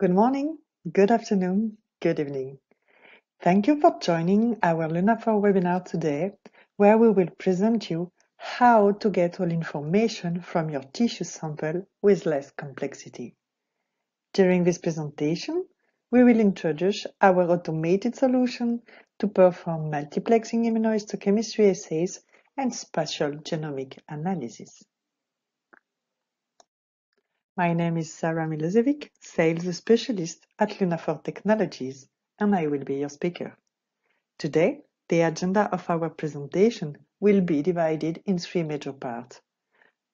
Good morning, good afternoon, good evening. Thank you for joining our Lunaphore webinar today, where we will present you how to get all information from your tissue sample with less complexity. During this presentation, we will introduce our automated solution to perform multiplexing immunohistochemistry assays and spatial genomic analysis. My name is Sara Milosevic, Sales Specialist at Lunaphore Technologies, and I will be your speaker. Today, the agenda of our presentation will be divided in three major parts.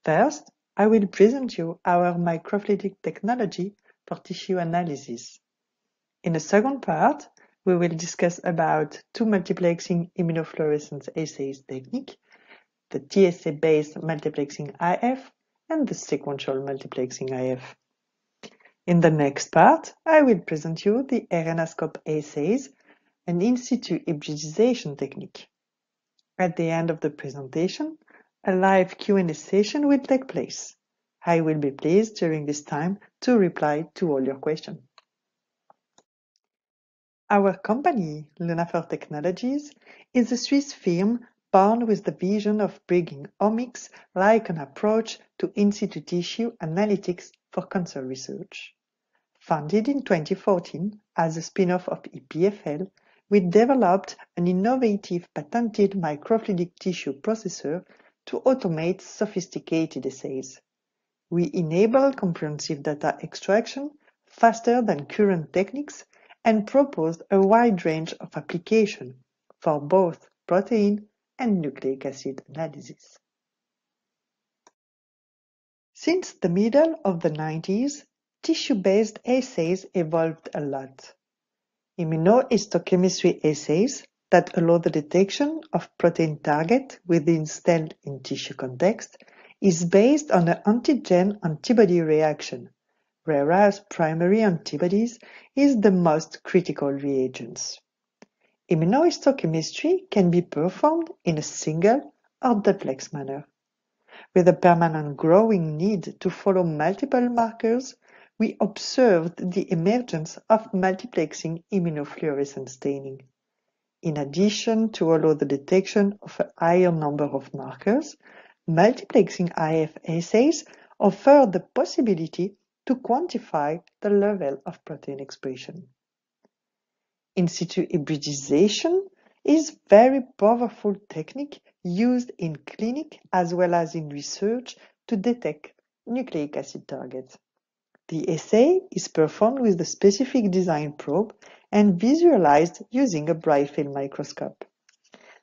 First, I will present you our microfluidic technology for tissue analysis. In the second part, we will discuss about two multiplexing immunofluorescence assays technique, the TSA-based multiplexing IF and the sequential multiplexing IF. In the next part, I will present you the RNAscope assays, an in situ hybridization technique. At the end of the presentation, a live Q&A session will take place. I will be pleased during this time to reply to all your questions. Our company, Lunaphore Technologies, is a Swiss firm born with the vision of bringing omics like an approach to in situ tissue analytics for cancer research. Founded in 2014 as a spin-off of EPFL, we developed an innovative patented microfluidic tissue processor to automate sophisticated assays. We enable comprehensive data extraction faster than current techniques and proposed a wide range of application for both protein and nucleic acid analysis. Since the middle of the 90s, tissue-based assays evolved a lot. Immunohistochemistry assays that allow the detection of protein target within cell in tissue context is based on an antigen-antibody reaction, whereas primary antibodies is the most critical reagents. Immunohistochemistry can be performed in a single or duplex manner. With a permanent growing need to follow multiple markers, we observed the emergence of multiplexing immunofluorescent staining. In addition to allow the detection of a higher number of markers, multiplexing IF assays offer the possibility to quantify the level of protein expression. In situ hybridization is very powerful technique used in clinic as well as in research to detect nucleic acid targets. The assay is performed with the specific design probe and visualized using a bright field microscope.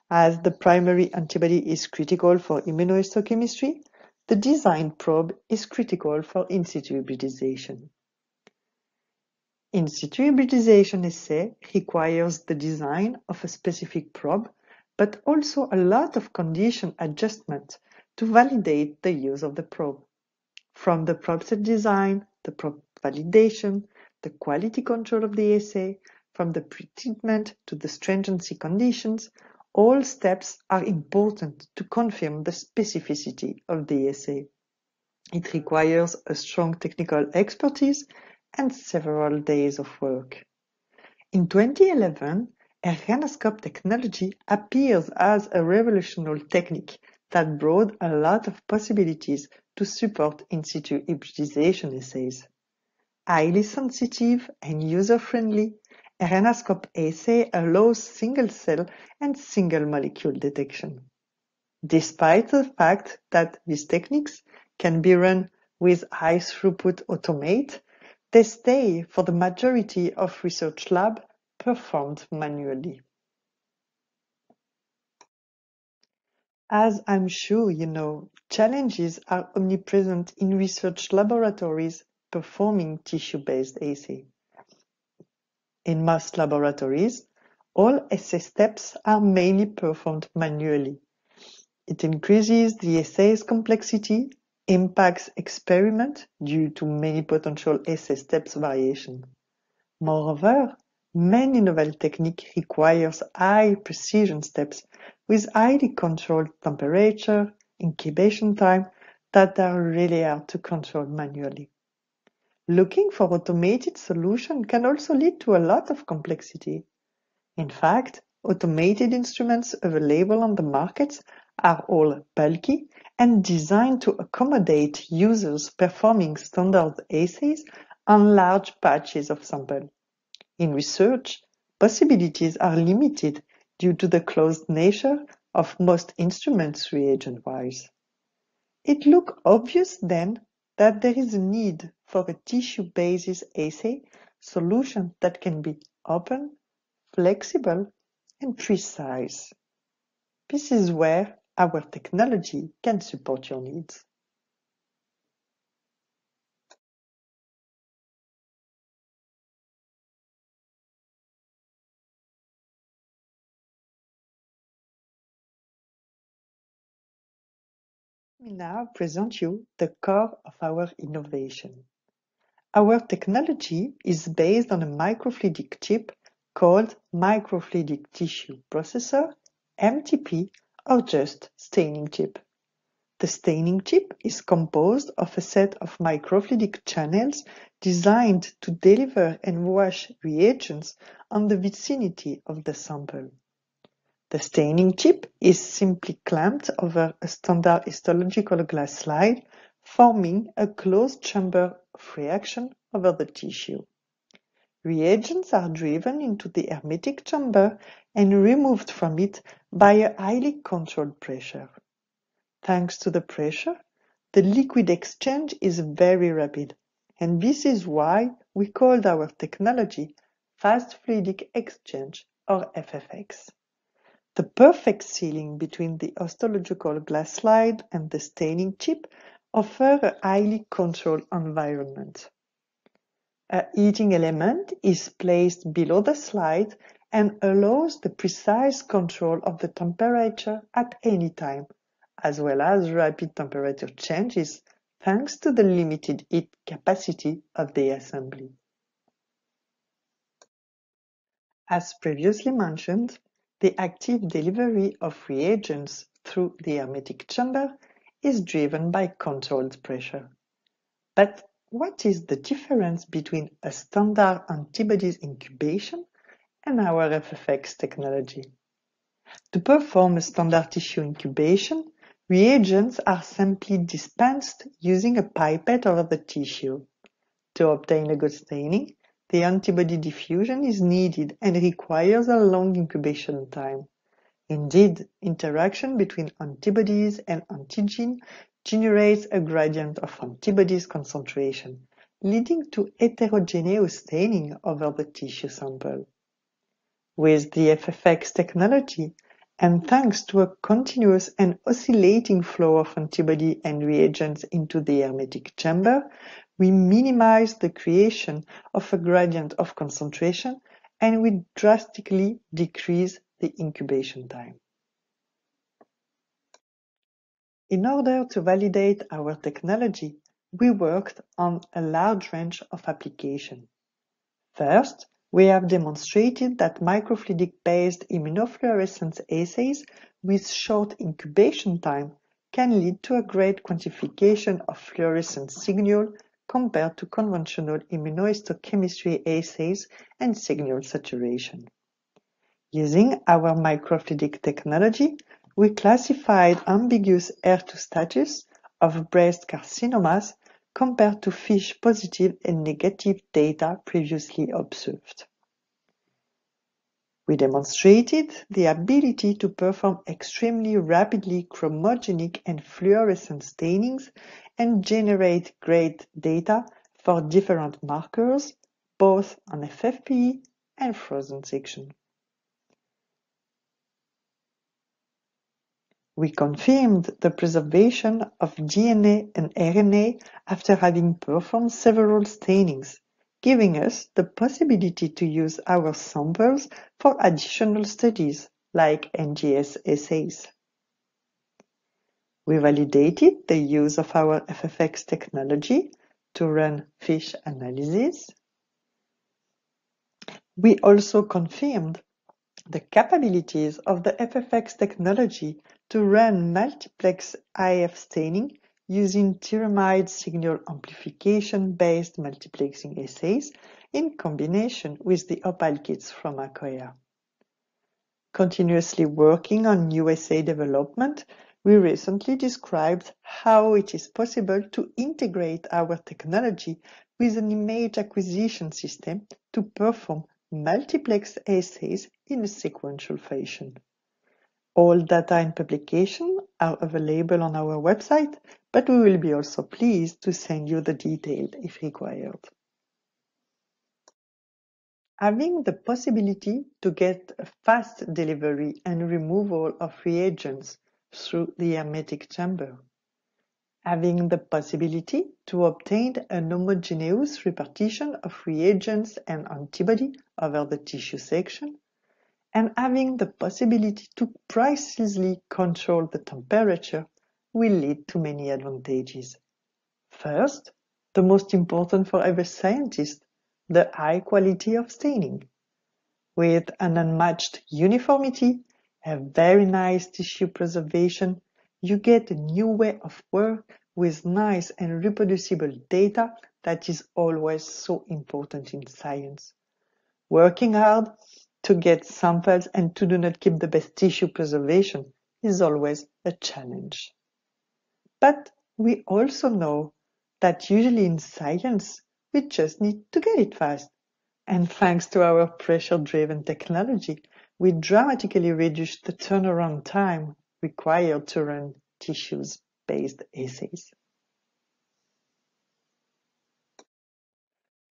As the primary antibody is critical for immunohistochemistry, the design probe is critical for in situ hybridization. In situ hybridization assay requires the design of a specific probe, but also a lot of condition adjustment to validate the use of the probe. From the probe set design, the probe validation, the quality control of the assay, from the pretreatment to the stringency conditions, all steps are important to confirm the specificity of the assay. It requires a strong technical expertise and several days of work. In 2011, RNAscope technology appears as a revolutionary technique that brought a lot of possibilities to support in situ hybridization assays. Highly sensitive and user-friendly, RNAscope assay allows single-cell and single-molecule detection. Despite the fact that these techniques can be run with high-throughput automate, they stay for the majority of research lab performed manually. As I'm sure you know, challenges are omnipresent in research laboratories performing tissue-based assay. In most laboratories, all assay steps are mainly performed manually. It increases the assay's complexity impacts experiment due to many potential assay steps variation. Moreover, many novel technique requires high precision steps with highly controlled temperature, incubation time that are really hard to control manually. looking for automated solution can also lead to a lot of complexity. In fact, automated instruments available on the markets are all bulky and designed to accommodate users performing standard assays on large patches of sample. In research, possibilities are limited due to the closed nature of most instruments reagent-wise. It looks obvious then that there is a need for a tissue-basis assay solution that can be open, flexible, and precise. This is where our technology can support your needs. Let me now present you the core of our innovation. Our technology is based on a microfluidic chip called Microfluidic Tissue Processor, MTP, or just staining chip. The staining chip is composed of a set of microfluidic channels designed to deliver and wash reagents on the vicinity of the sample. The staining chip is simply clamped over a standard histological glass slide, forming a closed chamber of reaction over the tissue. Reagents are driven into the hermetic chamber and removed from it by a highly controlled pressure. Thanks to the pressure, the liquid exchange is very rapid, and this is why we called our technology Fast Fluidic Exchange, or FFX. The perfect sealing between the histological glass slide and the staining chip offer a highly controlled environment. A heating element is placed below the slide and allows the precise control of the temperature at any time, as well as rapid temperature changes, thanks to the limited heat capacity of the assembly. As previously mentioned, the active delivery of reagents through the hermetic chamber is driven by controlled pressure. But what is the difference between a standard antibodies incubation and our FFX technology? To perform a standard tissue incubation, reagents are simply dispensed using a pipette over the tissue. To obtain a good staining, the antibody diffusion is needed and requires a long incubation time. Indeed, interaction between antibodies and antigen generates a gradient of antibodies concentration, leading to heterogeneous staining over the tissue sample. With the FFX technology, and thanks to a continuous and oscillating flow of antibody and reagents into the hermetic chamber, we minimize the creation of a gradient of concentration, and we drastically decrease the incubation time. In order to validate our technology, we worked on a large range of applications. First, we have demonstrated that microfluidic-based immunofluorescence assays with short incubation time can lead to a great quantification of fluorescence signal compared to conventional immunohistochemistry assays and signal saturation. Using our microfluidic technology, we classified ambiguous HER2 status of breast carcinomas compared to FISH positive and negative data previously observed. We demonstrated the ability to perform extremely rapidly chromogenic and fluorescent stainings and generate great data for different markers, both on FFPE and frozen section. We confirmed the preservation of DNA and RNA after having performed several stainings, giving us the possibility to use our samples for additional studies like NGS assays. We validated the use of our FFX technology to run FISH analysis. We also confirmed the capabilities of the FFX technology to run multiplex IF staining using tyramide signal amplification-based multiplexing assays in combination with the Opal kits from Akoya. Continuously working on assay development, we recently described how it is possible to integrate our technology with an image acquisition system to perform multiplex assays in a sequential fashion. All data and publication are available on our website, but we will be also pleased to send you the details if required. Having the possibility to get fast delivery and removal of reagents through the hermetic chamber. Having the possibility to obtain an homogeneous repartition of reagents and antibody over the tissue section and having the possibility to precisely control the temperature will lead to many advantages. First, the most important for every scientist, the high quality of staining. With an unmatched uniformity, a very nice tissue preservation, you get a new way of work with nice and reproducible data that is always so important in science. Working hard to get samples and to do not keep the best tissue preservation is always a challenge. But we also know that usually in science, we just need to get it fast. And thanks to our pressure-driven technology, we dramatically reduce the turnaround time required to run tissues-based assays.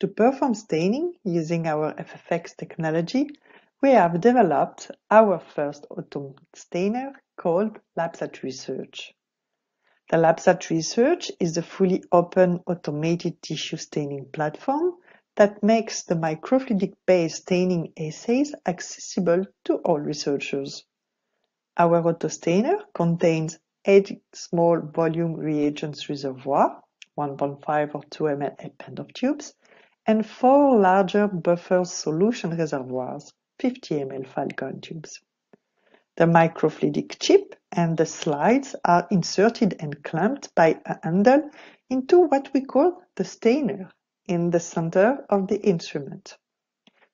To perform staining using our FFX technology, we have developed our first auto stainer called LabSat Research. The LabSat Research is a fully open automated tissue staining platform that makes the microfluidic-based staining assays accessible to all researchers. Our autostainer contains eight small volume reagents reservoir, 1.5 or 2 ml Eppendorf tubes, and four larger buffer solution reservoirs, 50 ml Falcon tubes. The microfluidic chip and the slides are inserted and clamped by a handle into what we call the stainer in the center of the instrument.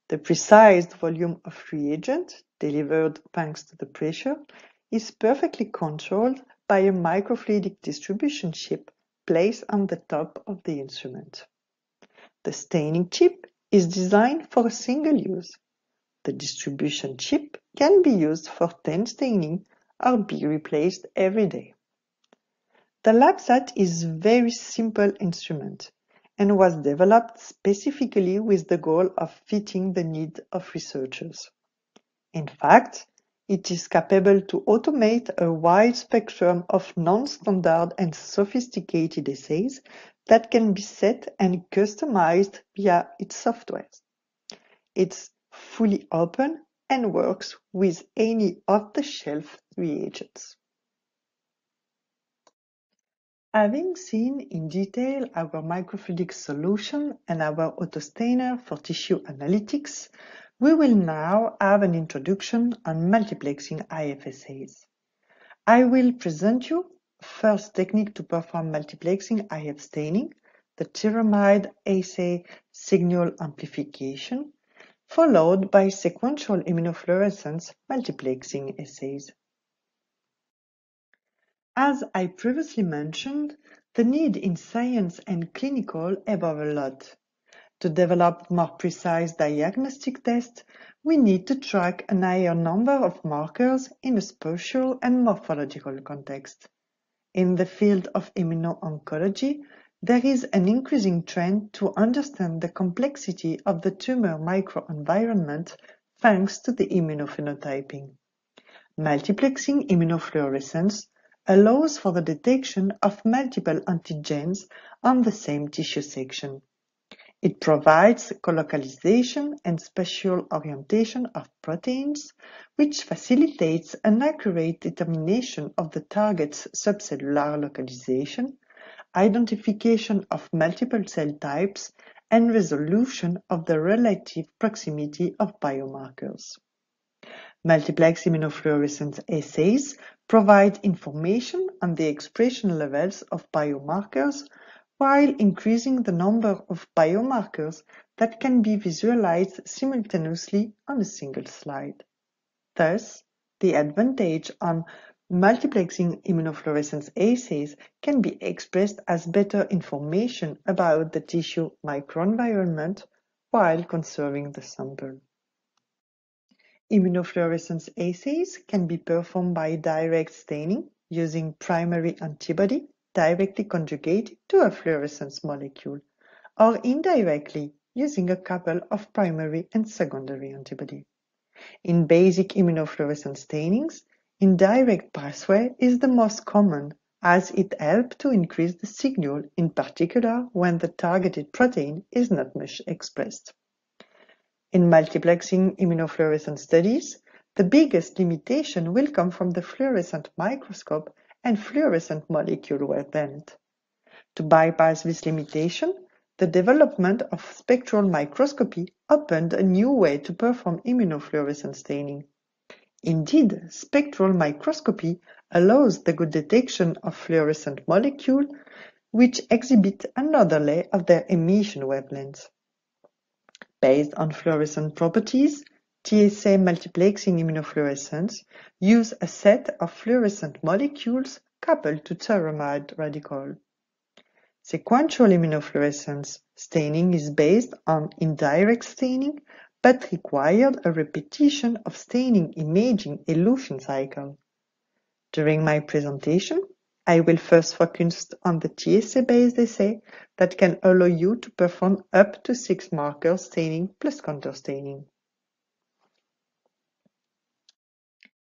The precise volume of reagent delivered thanks to the pressure is perfectly controlled by a microfluidic distribution chip placed on the top of the instrument. The staining chip is designed for a single use. The distribution chip can be used for 10 staining or be replaced every day. The LabSat is a very simple instrument and was developed specifically with the goal of fitting the need of researchers. In fact, it is capable to automate a wide spectrum of non-standard and sophisticated assays that can be set and customized via its software. It's fully open and works with any off-the-shelf reagents. Having seen in detail our microfluidic solution and our autostainer for tissue analytics, we will now have an introduction on multiplexing IF assays. I will present you first technique to perform multiplexing IF staining, the tyramide assay signal amplification, followed by sequential immunofluorescence multiplexing assays. As I previously mentioned, the need in science and clinical evolve a lot. To develop more precise diagnostic tests, we need to track a higher number of markers in a spatial and morphological context. In the field of immuno-oncology, there is an increasing trend to understand the complexity of the tumor microenvironment thanks to the immunophenotyping. Multiplexing immunofluorescence allows for the detection of multiple antigens on the same tissue section. It provides colocalization and spatial orientation of proteins, which facilitates an accurate determination of the target's subcellular localization identification of multiple cell types, and resolution of the relative proximity of biomarkers. Multiplex immunofluorescence assays provide information on the expression levels of biomarkers while increasing the number of biomarkers that can be visualized simultaneously on a single slide. Thus, the advantage on multiplexing immunofluorescence assays can be expressed as better information about the tissue microenvironment while conserving the sample. Immunofluorescence assays can be performed by direct staining using primary antibody directly conjugated to a fluorescence molecule, or indirectly using a couple of primary and secondary antibody. In basic immunofluorescence stainings, indirect pathway is the most common as it helps to increase the signal, in particular when the targeted protein is not much expressed. In multiplexing immunofluorescence studies, the biggest limitation will come from the fluorescent microscope and fluorescent molecule wavelength. To bypass this limitation, the development of spectral microscopy opened a new way to perform immunofluorescence staining. Indeed, spectral microscopy allows the good detection of fluorescent molecules which exhibit another layer of their emission wavelengths. Based on fluorescent properties, TSA multiplexing immunofluorescence use a set of fluorescent molecules coupled to tyramide radical. Sequential immunofluorescence staining is based on indirect staining but required a repetition of staining imaging elution cycle. During my presentation, I will first focus on the TSA-based assay that can allow you to perform up to six marker staining plus counter staining.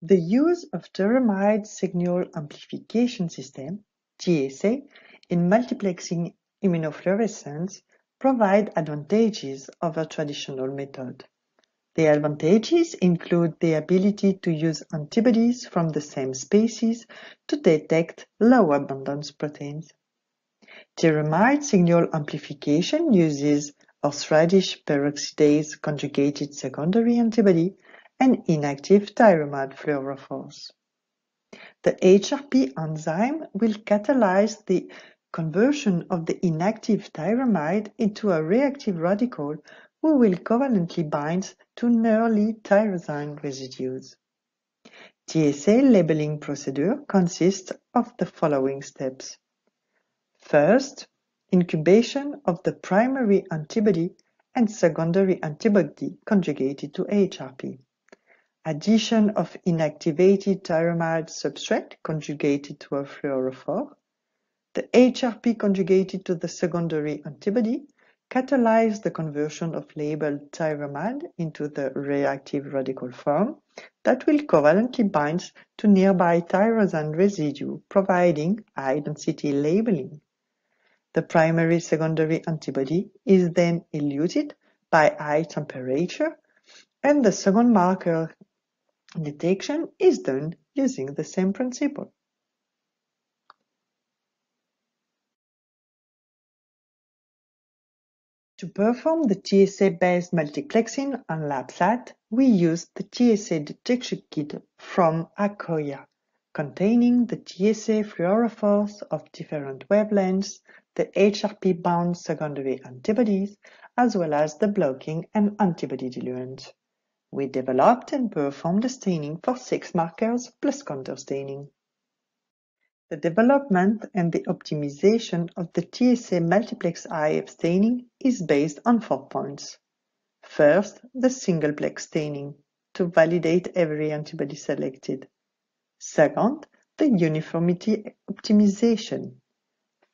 The use of Tyramide Signal Amplification System, TSA, in multiplexing immunofluorescence provide advantages over traditional method. The advantages include the ability to use antibodies from the same species to detect low abundance proteins. Tyramide signal amplification uses horseradish peroxidase conjugated secondary antibody and inactive tyramide fluorophores. The HRP enzyme will catalyze the conversion of the inactive tyramide into a reactive radical who will covalently bind to nearly tyrosine residues. TSA labeling procedure consists of the following steps. First, incubation of the primary antibody and secondary antibody conjugated to HRP addition of inactivated tyramide substrate conjugated to a fluorophore, the HRP conjugated to the secondary antibody catalyze the conversion of labeled tyramide into the reactive radical form that will covalently bind to nearby tyrosine residue, providing high-density labeling. The primary secondary antibody is then eluted by high temperature, and the second marker Detection is done using the same principle. To perform the TSA-based multiplexing on LabSat, we used the TSA detection kit from Akoya, containing the TSA fluorophores of different wavelengths, the HRP-bound secondary antibodies, as well as the blocking and antibody diluent. We developed and performed the staining for six markers plus counter staining. The development and the optimization of the TSA multiplex IF staining is based on four points. First, the singleplex staining to validate every antibody selected. Second, the uniformity optimization.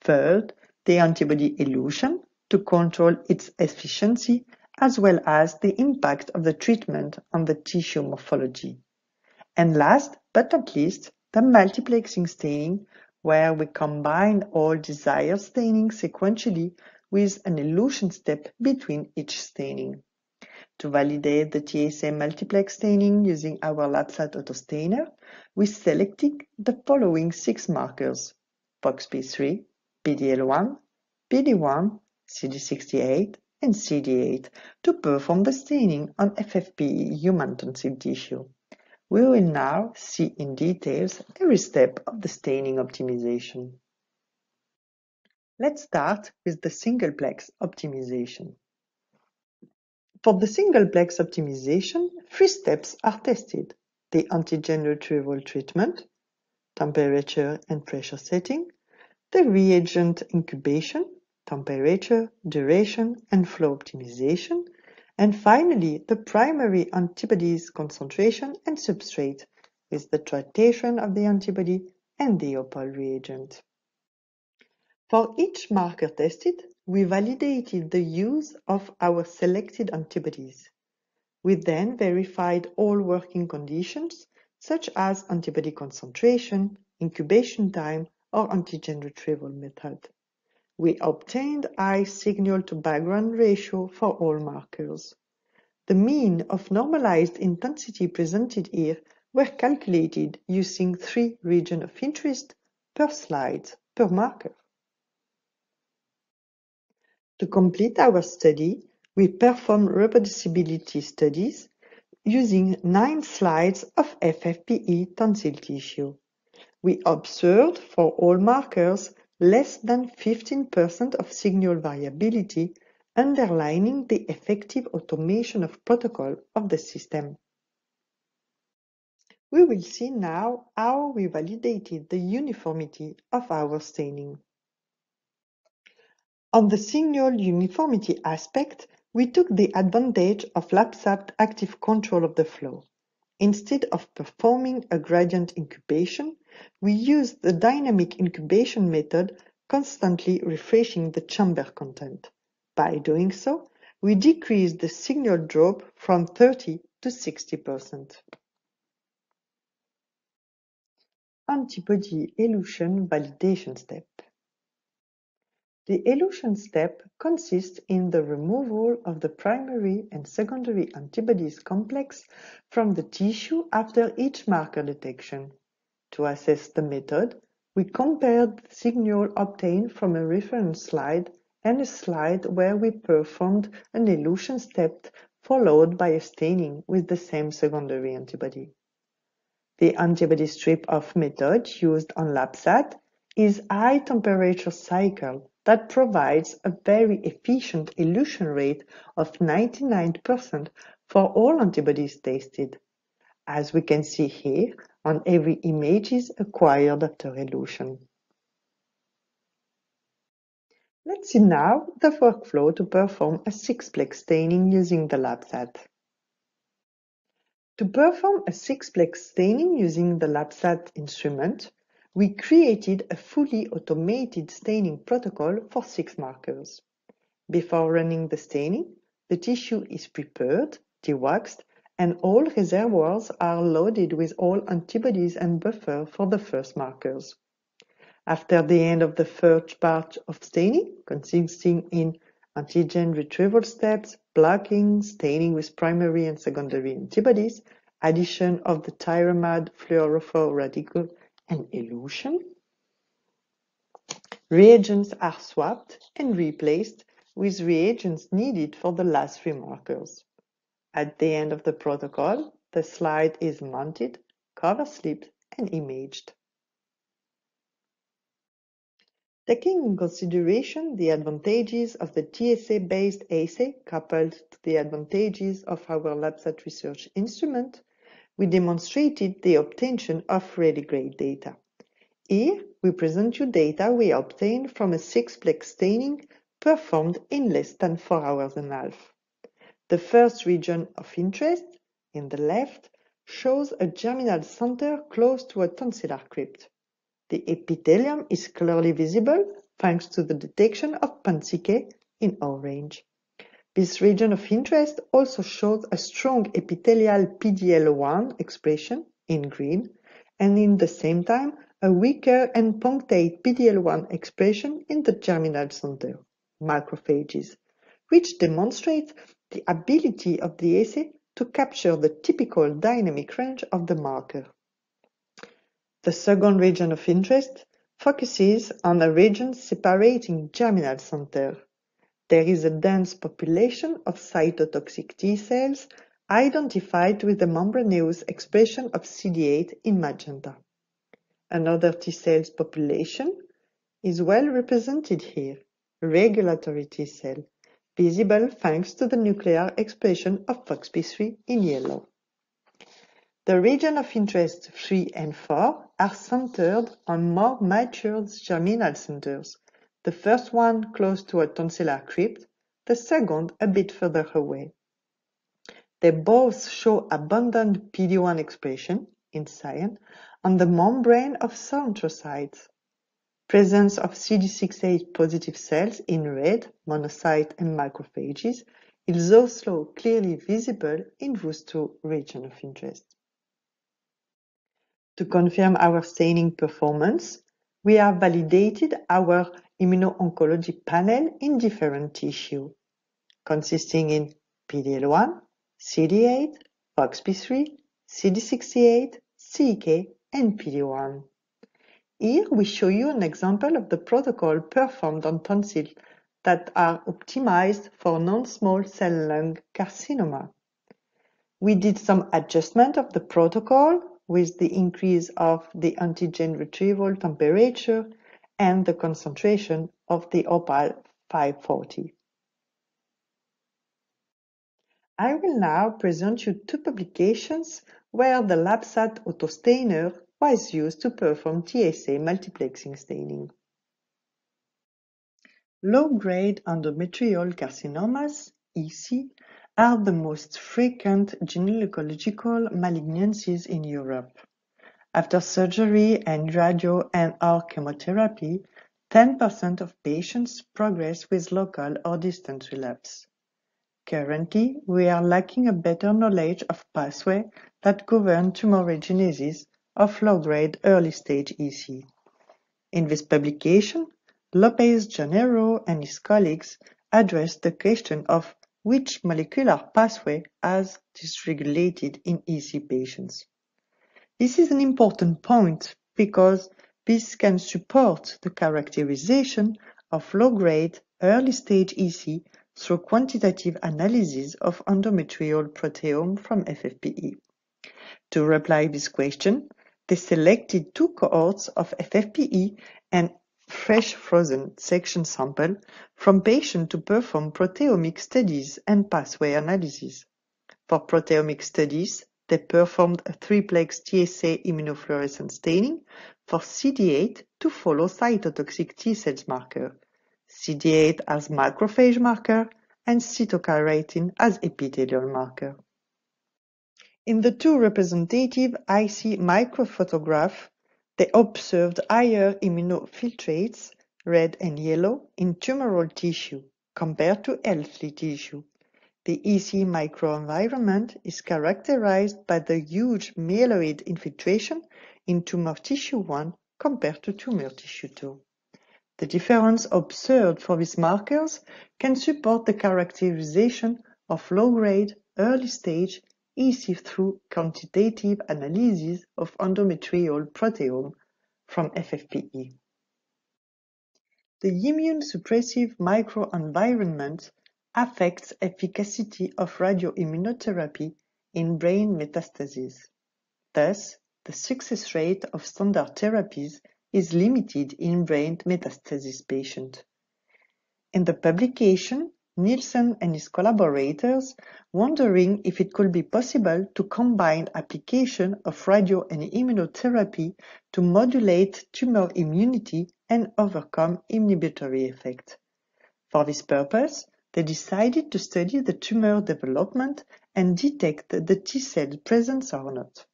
Third, the antibody elution to control its efficiency as well as the impact of the treatment on the tissue morphology. And last but not least, the multiplexing staining, where we combine all desired staining sequentially with an elution step between each staining. To validate the TSA multiplex staining using our LabSat autostainer, we selected the following six markers, FOXP3, PDL1, PD1, CD68, and CD8 to perform the staining on FFPE human tonsil tissue. We will now see in details every step of the staining optimization. Let's start with the singleplex optimization. For the singleplex optimization, three steps are tested. The antigen retrieval treatment, temperature and pressure setting, the reagent incubation, temperature, duration, and flow optimization, and finally, the primary antibodies concentration and substrate is the titration of the antibody and the OPAL reagent. For each marker tested, we validated the use of our selected antibodies. We then verified all working conditions, such as antibody concentration, incubation time, or antigen retrieval method we obtained high signal-to-background ratio for all markers. The mean of normalized intensity presented here were calculated using three regions of interest per slide per marker. To complete our study, we performed reproducibility studies using nine slides of FFPE tonsil tissue. We observed for all markers less than 15% of signal variability, underlining the effective automation of protocol of the system. We will see now how we validated the uniformity of our staining. On the signal uniformity aspect, we took the advantage of LabSat active control of the flow. Instead of performing a gradient incubation, we used the dynamic incubation method, constantly refreshing the chamber content. By doing so, we decreased the signal drop from 30 to 60%. Antibody elution validation step. The elution step consists in the removal of the primary and secondary antibodies complex from the tissue after each marker detection. To assess the method, we compared the signal obtained from a reference slide and a slide where we performed an elution step followed by a staining with the same secondary antibody. The antibody strip-off method used on LabSat is high temperature cycle that provides a very efficient elution rate of 99% for all antibodies tested. As we can see here, on every images acquired after elution. Let's see now the workflow to perform a sixplex staining using the LabSat. To perform a sixplex staining using the LabSat instrument, we created a fully automated staining protocol for six markers. Before running the staining, the tissue is prepared, dewaxed, and all reservoirs are loaded with all antibodies and buffer for the first markers. After the end of the first part of staining, consisting in antigen retrieval steps, blocking, staining with primary and secondary antibodies, addition of the tyramide fluorophore radical, and elution, reagents are swapped and replaced with reagents needed for the last three markers. At the end of the protocol, the slide is mounted, cover slipped, and imaged. Taking in consideration the advantages of the TSA-based assay coupled to the advantages of our LabSat research instrument, we demonstrated the obtention of ready-grade data. Here, we present you data we obtained from a sixplex staining performed in less than four hours and a half. The first region of interest, in the left, shows a germinal center close to a tonsillar crypt. The epithelium is clearly visible thanks to the detection of PanCK in orange. This region of interest also shows a strong epithelial PDL1 expression in green, and in the same time, a weaker and punctate PDL1 expression in the germinal center, macrophages, which demonstrates the ability of the assay to capture the typical dynamic range of the marker. The second region of interest focuses on a region separating germinal center. There is a dense population of cytotoxic T cells identified with the membranous expression of CD8 in magenta. Another T cells population is well represented here, regulatory T cell, visible thanks to the nuclear expression of FOXP3 in yellow. The region of interest 3 and 4 are centered on more mature germinal centers, the first one close to a tonsillar crypt, the second a bit further away. They both show abundant PD-1 expression in cyan on the membrane of centrocytes. Presence of CD68 positive cells in red, monocyte and macrophages is also clearly visible in those two regions of interest. To confirm our staining performance, we have validated our immuno-oncology panel in different tissue, consisting in PD-L1, CD8, FOXP3, CD68, CK, and PD-1. Here we show you an example of the protocol performed on tonsils that are optimized for non-small cell lung carcinoma. We did some adjustment of the protocol with the increase of the antigen retrieval temperature and the concentration of the opal 540. I will now present you two publications where the LabSat autostainer was used to perform TSA multiplexing staining. Low-grade endometrial carcinomas, EC, are the most frequent gynecological malignancies in Europe. After surgery and radio and or chemotherapy, 10% of patients progress with local or distant relapse. Currently, we are lacking a better knowledge of pathway that govern tumorigenesis of low-grade early-stage EC. In this publication, Lopez Janeiro and his colleagues addressed the question of which molecular pathway has dysregulated in EC patients. This is an important point because this can support the characterization of low-grade early-stage EC through quantitative analysis of endometrial proteome from FFPE. To reply this question, they selected two cohorts of FFPE and fresh frozen section sample from patient to perform proteomic studies and pathway analysis. For proteomic studies, they performed a triplex TSA immunofluorescence staining for CD8 to follow cytotoxic T cells marker, CD8 as macrophage marker, and cytokeratin as epithelial marker. In the two representative IC microphotograph, they observed higher immunofiltrates, red and yellow, in tumoral tissue compared to healthy tissue. The EC microenvironment is characterized by the huge myeloid infiltration in tumor tissue 1 compared to tumor tissue 2. The difference observed for these markers can support the characterization of low-grade, early-stage EC through quantitative analysis of endometrial proteome from FFPE. The immune suppressive microenvironment affects efficacy of radioimmunotherapy in brain metastases. Thus, the success rate of standard therapies is limited in brain metastasis patients. In the publication, Nielsen and his collaborators wondering if it could be possible to combine application of radio and immunotherapy to modulate tumor immunity and overcome inhibitory effect. For this purpose, they decided to study the tumor development and detect the T cell presence or not.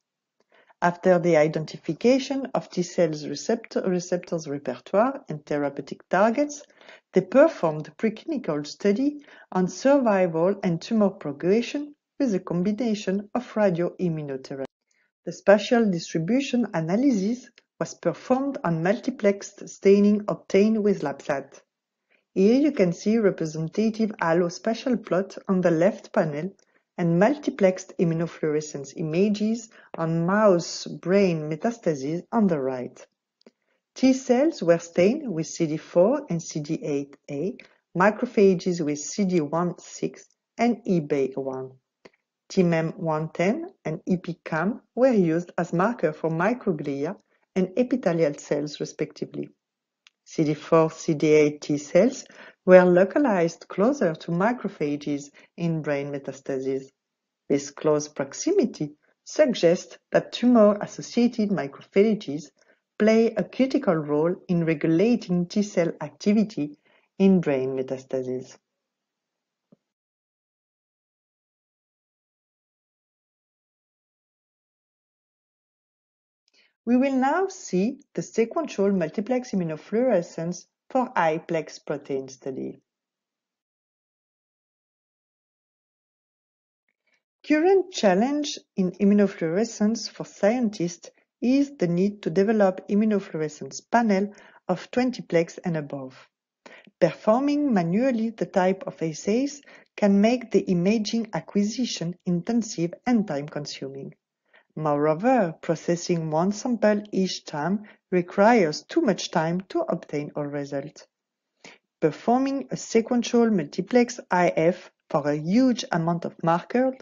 After the identification of T cells receptor, receptors repertoire and therapeutic targets, they performed preclinical study on survival and tumor progression with a combination of radioimmunotherapy. The spatial distribution analysis was performed on multiplexed staining obtained with LabSat. Here you can see representative allo spatial plot on the left panel and multiplexed immunofluorescence images on mouse brain metastases on the right. T cells were stained with CD4 and CD8A, macrophages with CD16 and IBA1. TMEM110 and EpCAM were used as marker for microglia and epithelial cells respectively. CD4 CD8 T cells were localized closer to macrophages in brain metastases. This close proximity suggests that tumor-associated macrophages play a critical role in regulating T cell activity in brain metastases. We will now see the sequential multiplex immunofluorescence for high-plex protein study. Current challenge in immunofluorescence for scientists is the need to develop immunofluorescence panel of 20-plex and above. Performing manually the type of assays can make the imaging acquisition intensive and time-consuming. Moreover, processing one sample each time requires too much time to obtain a result. Performing a sequential multiplex IF for a huge amount of markers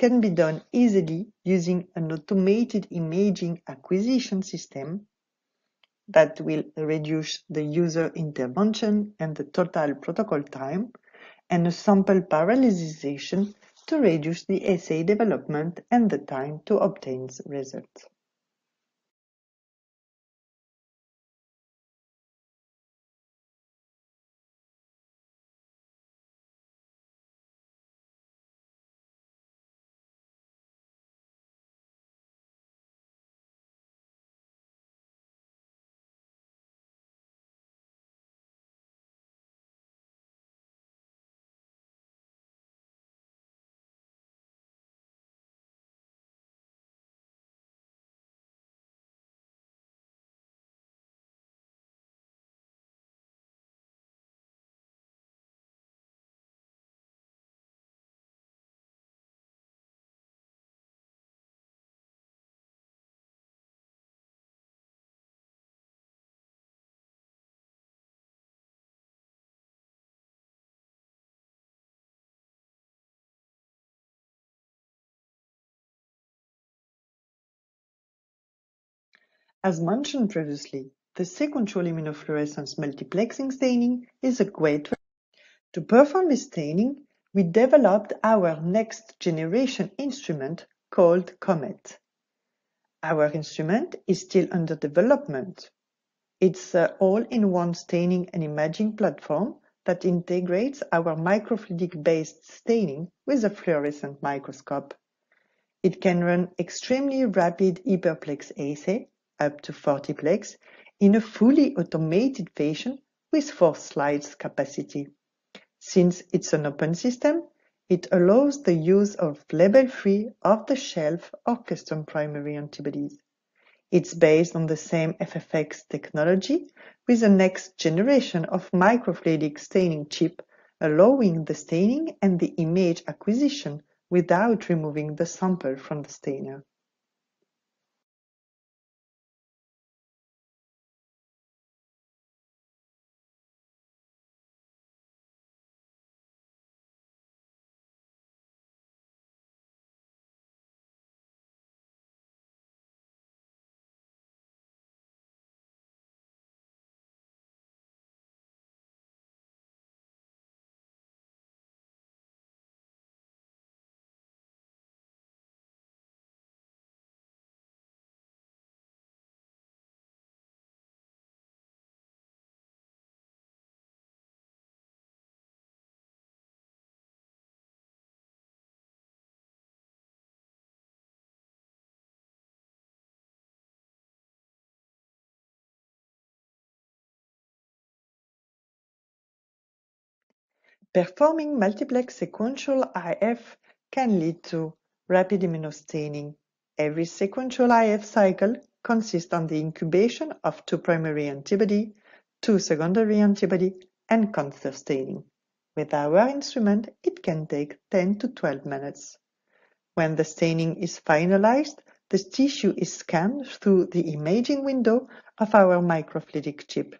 can be done easily using an automated imaging acquisition system that will reduce the user intervention and the total protocol time, and a sample parallelization to reduce the assay development and the time to obtain results. As mentioned previously, the sequential immunofluorescence multiplexing staining is a great way. To perform this staining, we developed our next generation instrument called COMET. Our instrument is still under development. It's an all-in-one staining and imaging platform that integrates our microfluidic-based staining with a fluorescent microscope. It can run extremely rapid hyperplex assay up to 40-plex in a fully automated fashion with four slides capacity. Since it's an open system, it allows the use of label-free, off-the-shelf or custom primary antibodies. It's based on the same FFX technology with the next generation of microfluidic staining chip, allowing the staining and the image acquisition without removing the sample from the stainer. Performing multiplex sequential IF can lead to rapid immunostaining. Every sequential IF cycle consists on the incubation of two primary antibody, two secondary antibody, and cancer staining. With our instrument, it can take 10 to 12 minutes. When the staining is finalized, the tissue is scanned through the imaging window of our microfluidic chip.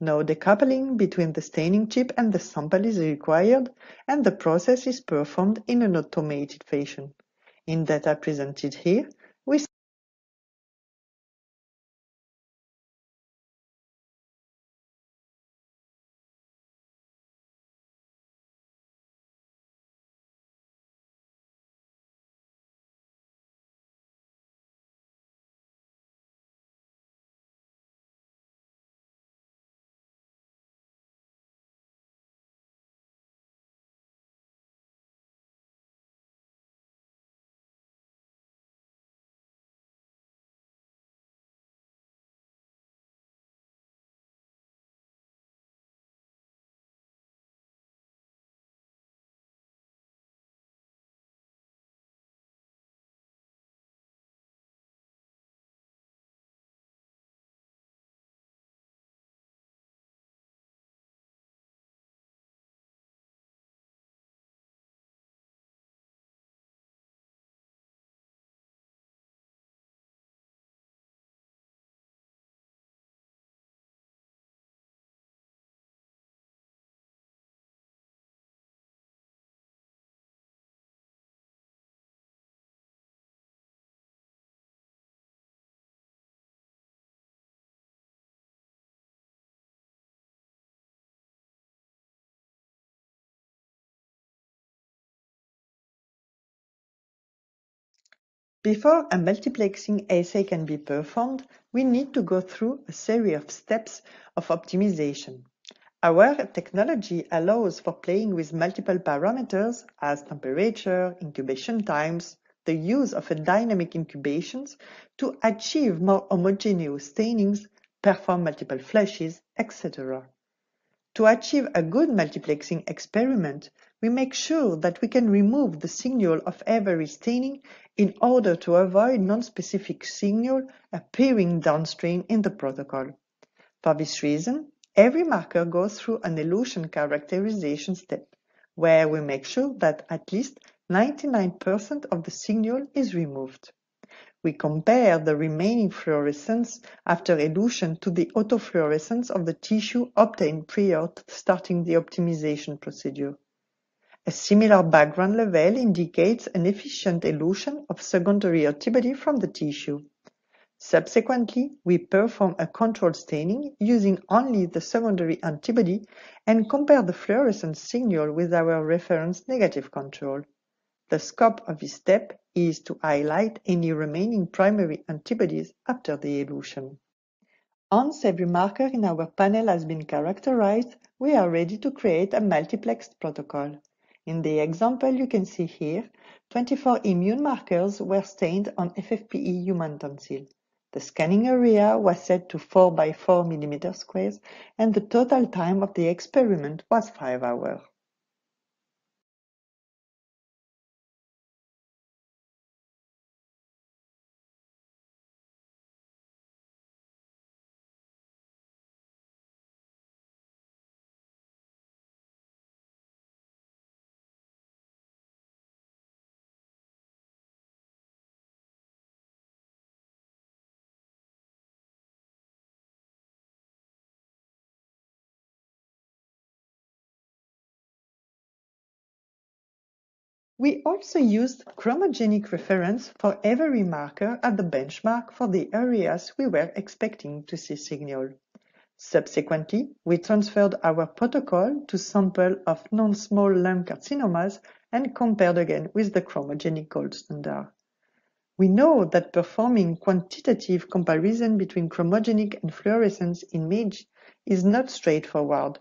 No decoupling between the staining chip and the sample is required, and the process is performed in an automated fashion. In data presented here, we Before a multiplexing assay can be performed, we need to go through a series of steps of optimization. Our technology allows for playing with multiple parameters as temperature, incubation times, the use of a dynamic incubations to achieve more homogeneous stainings, perform multiple flushes, etc. To achieve a good multiplexing experiment, we make sure that we can remove the signal of every staining in order to avoid non-specific signal appearing downstream in the protocol. For this reason, every marker goes through an elution characterization step, where we make sure that at least 99% of the signal is removed. We compare the remaining fluorescence after elution to the autofluorescence of the tissue obtained prior to starting the optimization procedure. A similar background level indicates an efficient elution of secondary antibody from the tissue. Subsequently, we perform a control staining using only the secondary antibody and compare the fluorescence signal with our reference negative control. The scope of this step is to highlight any remaining primary antibodies after the elution. Once every marker in our panel has been characterized, we are ready to create a multiplexed protocol. In the example you can see here, 24 immune markers were stained on FFPE human tonsil. The scanning area was set to 4 by 4 mm squares and the total time of the experiment was 5 hours. We also used chromogenic reference for every marker at the benchmark for the areas we were expecting to see signal. Subsequently, we transferred our protocol to sample of non-small lung carcinomas and compared again with the chromogenic gold standard. We know that performing quantitative comparison between chromogenic and fluorescence image is not straightforward.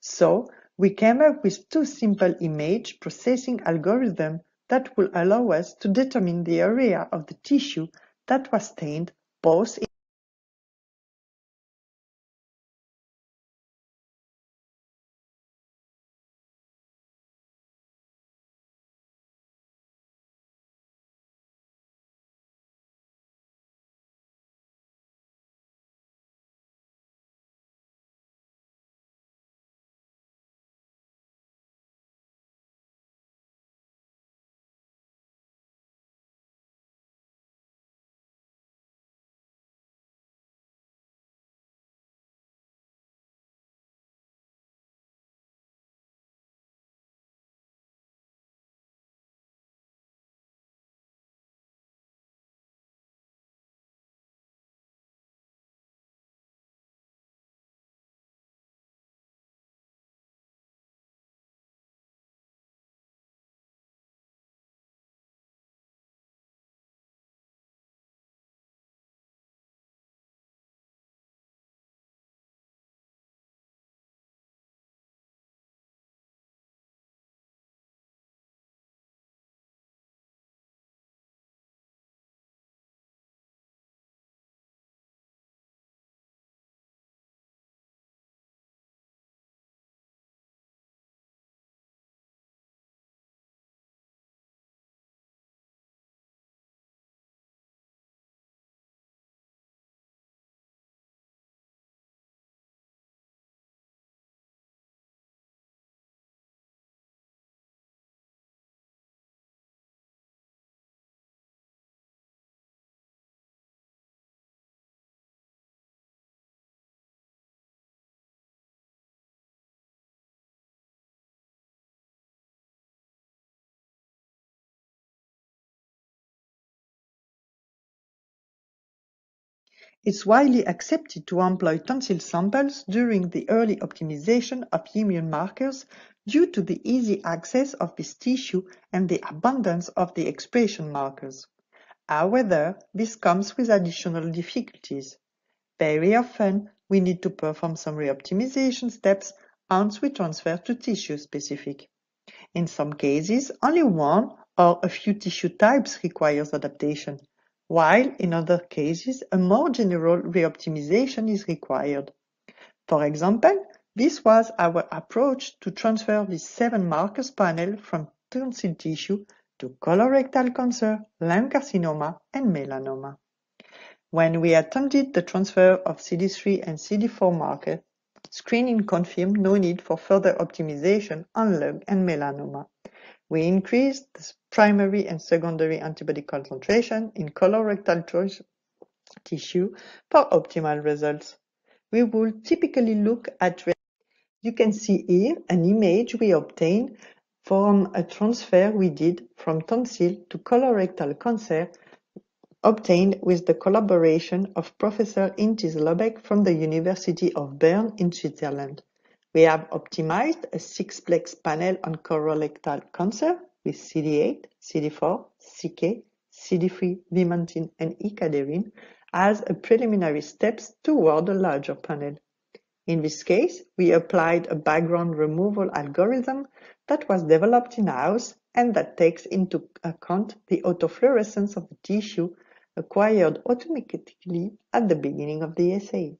So we came up with two simple image processing algorithms that will allow us to determine the area of the tissue that was stained both It's widely accepted to employ tonsil samples during the early optimization of immune markers due to the easy access of this tissue and the abundance of the expression markers. However, this comes with additional difficulties. Very often, we need to perform some reoptimization steps once we transfer to tissue specific. In some cases, only one or a few tissue types requires adaptation, while in other cases a more general reoptimization is required. For example, this was our approach to transfer the seven markers panel from tonsil tissue to colorectal cancer, lung carcinoma, and melanoma. When we attempted the transfer of CD3 and CD4 markers, screening confirmed no need for further optimization on lung and melanoma. We increased the primary and secondary antibody concentration in colorectal tissue for optimal results. We will typically look at you can see here an image we obtained from a transfer we did from tonsil to colorectal cancer obtained with the collaboration of Professor Inti Zlobec from the University of Bern in Switzerland. We have optimized a six-plex panel on colorectal cancer with CD8, CD4, CK, CD3, vimentin, and ecadherin as a preliminary steps toward a larger panel. In this case, we applied a background removal algorithm that was developed in-house and that takes into account the autofluorescence of the tissue acquired automatically at the beginning of the assay.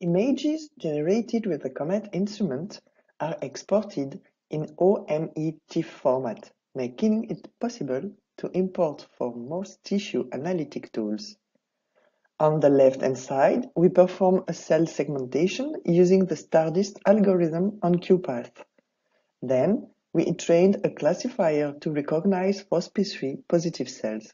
Images generated with the COMET instrument are exported in OME-TIFF format, making it possible to import for most tissue analytic tools. On the left-hand side, we perform a cell segmentation using the STARDIST algorithm on QuPath. Then, we trained a classifier to recognize FOXP3 positive cells.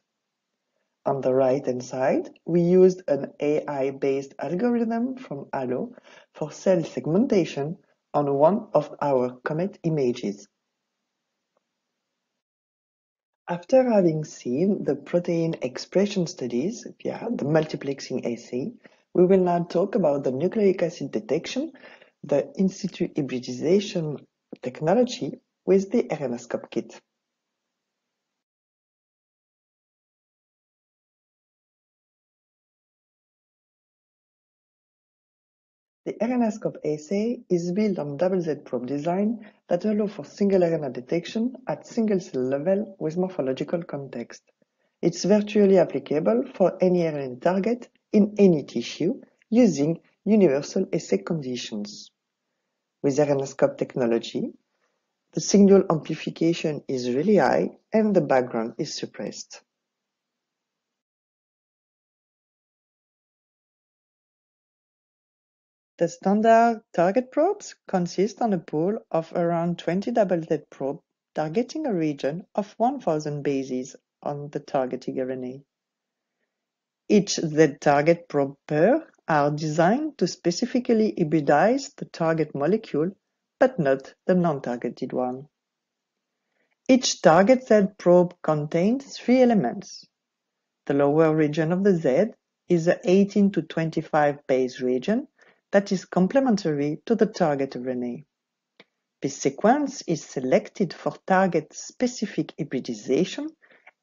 On the right-hand side, we used an AI-based algorithm from HALO for cell segmentation on one of our COMET images. After having seen the protein expression studies via the multiplexing assay, we will now talk about the nucleic acid detection, the in situ hybridization technology with the RNAscope kit. The RNAscope assay is built on double-Z probe design that allow for single RNA detection at single-cell level with morphological context. It's virtually applicable for any RNA target in any tissue using universal assay conditions. With RNAscope technology, the signal amplification is really high and the background is suppressed. The standard target probes consist on a pool of around 20 double-Z probes targeting a region of 1000 bases on the targeting RNA. Each Z-target probe pair are designed to specifically hybridize the target molecule, but not the non-targeted one. Each target Z probe contains three elements. The lower region of the Z is the 18 to 25 base region that is complementary to the target RNA. This sequence is selected for target-specific hybridization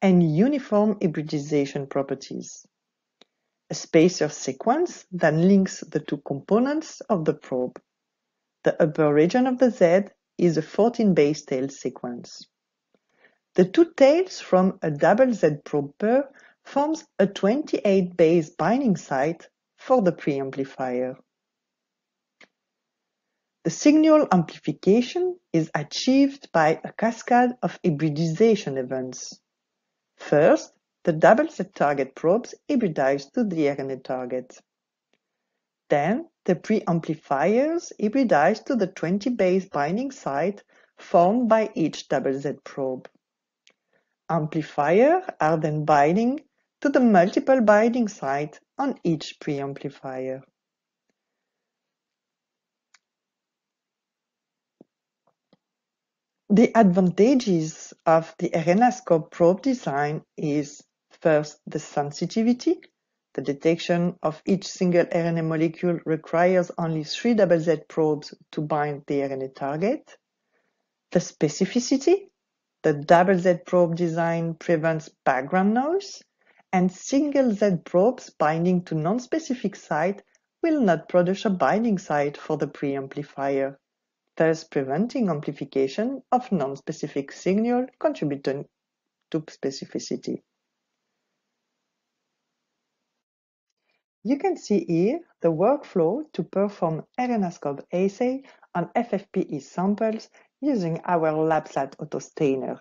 and uniform hybridization properties. A spacer sequence then links the two components of the probe. The upper region of the Z is a 14-base tail sequence. The two tails from a double Z probe pair forms a 28-base binding site for the preamplifier. The signal amplification is achieved by a cascade of hybridization events. First, the double-Z target probes hybridize to the RNA target. Then, the preamplifiers hybridize to the 20-base binding site formed by each double-Z probe. Amplifiers are then binding to the multiple binding site on each preamplifier. The advantages of the RNAscope probe design is first the sensitivity. The detection of each single RNA molecule requires only three double Z probes to bind the RNA target. The specificity. The double Z probe design prevents background noise, and single Z probes binding to non-specific site will not produce a binding site for the preamplifier thus preventing amplification of non-specific signal contributing to specificity. You can see here the workflow to perform RNAscope assay on FFPE samples using our LabSat autostainer.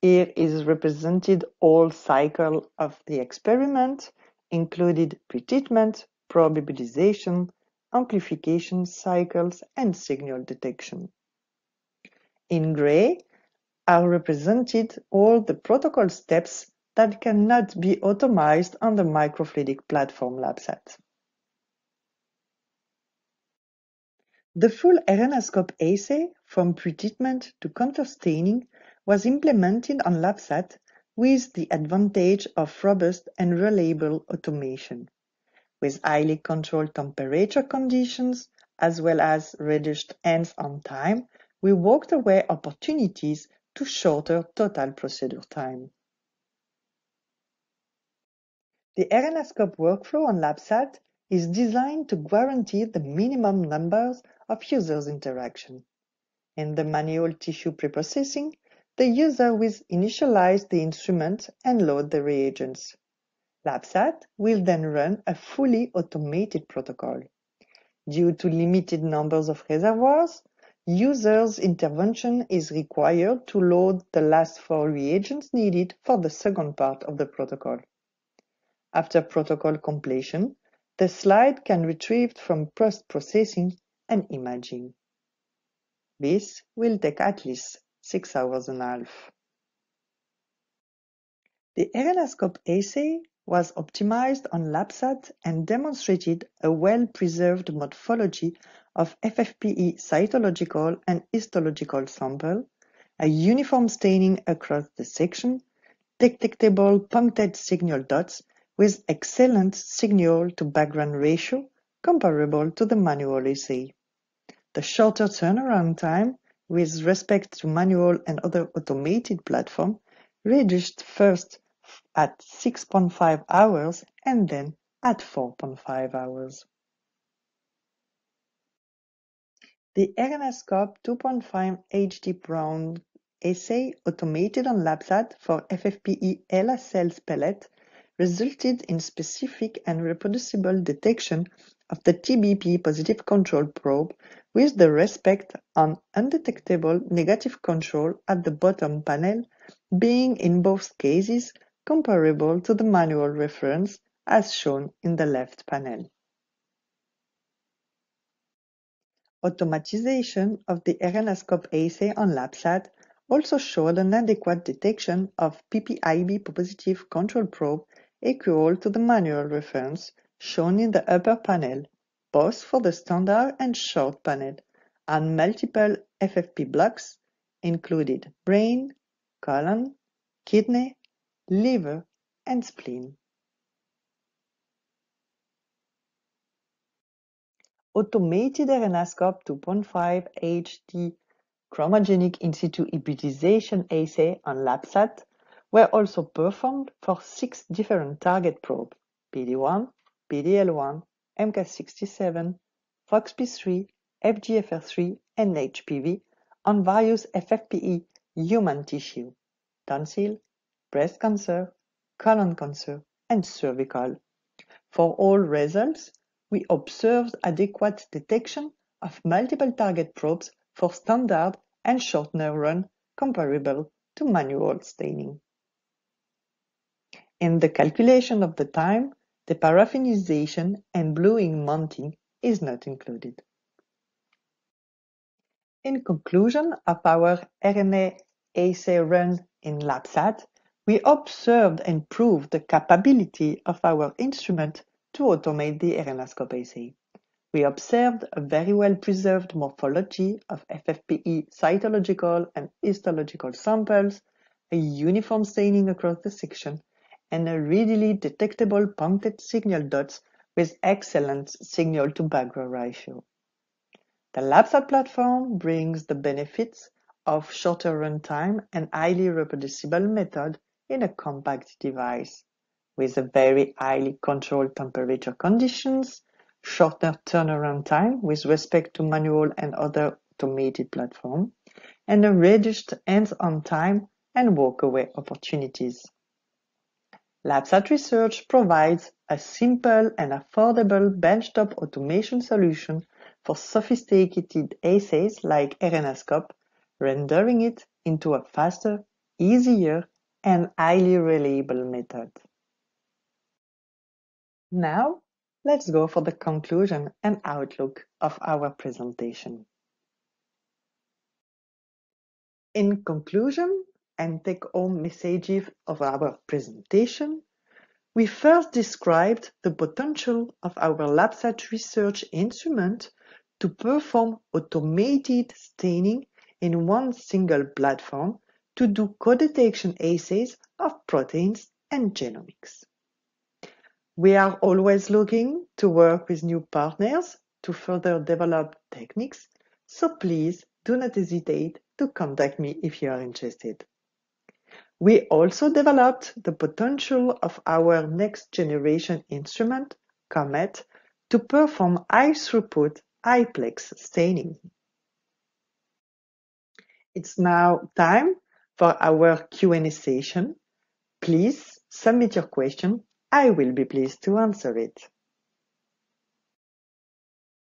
Here is represented all cycle of the experiment, included pretreatment, probabilization, amplification cycles, and signal detection. In gray are represented all the protocol steps that cannot be automized on the microfluidic platform LabSat. The full RNAscope assay from pretreatment to counterstaining was implemented on LabSat with the advantage of robust and reliable automation with highly controlled temperature conditions as well as reduced hands-on time, we walked away opportunities to shorter total procedure time. The RNAscope workflow on LabSat is designed to guarantee the minimum numbers of users' interaction. In the manual tissue preprocessing, the user will initialize the instrument and load the reagents. LabSat will then run a fully automated protocol. Due to limited numbers of reservoirs, users' intervention is required to load the last four reagents needed for the second part of the protocol. After protocol completion, the slide can be retrieved from post-processing and imaging. This will take at least six hours and a half. The RNAscope assay was optimized on LabSat and demonstrated a well-preserved morphology of FFPE cytological and histological sample, a uniform staining across the section, detectable punctate signal dots with excellent signal to background ratio comparable to the manual assay. The shorter turnaround time with respect to manual and other automated platform reduced first at 6.5 hours and then at 4.5 hours. The RNAscope 2.5 HD Brown assay automated on LabSat for FFPE HeLa cells pellet resulted in specific and reproducible detection of the TBP positive control probe with the respect on undetectable negative control at the bottom panel being in both cases comparable to the manual reference as shown in the left panel. Automatization of the RNAscope assay on LabSat also showed an adequate detection of PPIB positive control probe equal to the manual reference shown in the upper panel, both for the standard and short panel, and multiple FFP blocks included brain, colon, kidney, liver, and spleen. Automated RNAscope 2.5 HD chromogenic in situ hybridization assay on LabSat were also performed for six different target probes, PD1, PDL1, MK67, FOXP3, FGFR3, and HPV on various FFPE human tissue, tonsil, breast cancer, colon cancer, and cervical. For all results, we observed adequate detection of multiple target probes for standard and short neuron comparable to manual staining. In the calculation of the time, the paraffinization and bluing mounting is not included. In conclusion of our RNA assay run in LabSat, we observed and proved the capability of our instrument to automate the RNAscope assay. We observed a very well-preserved morphology of FFPE cytological and histological samples, a uniform staining across the section, and a readily detectable punctate signal dots with excellent signal-to-background ratio. The LabSat platform brings the benefits of shorter runtime and highly reproducible method in a compact device with a very highly controlled temperature conditions, shorter turnaround time with respect to manual and other automated platform, and a reduced hands-on time and walkaway opportunities. LabSat Research provides a simple and affordable benchtop automation solution for sophisticated assays like RNAscope rendering it into a faster, easier, and highly reliable method. Now, let's go for the conclusion and outlook of our presentation. In conclusion, and take-home messages of our presentation, we first described the potential of our LabSat research instrument to perform automated staining in one single platform to do co-detection assays of proteins and genomics. We are always looking to work with new partners to further develop techniques, so please do not hesitate to contact me if you are interested. We also developed the potential of our next generation instrument, COMET, to perform high throughput, high-plex staining. It's now time for our Q&A session. Please submit your question. I will be pleased to answer it.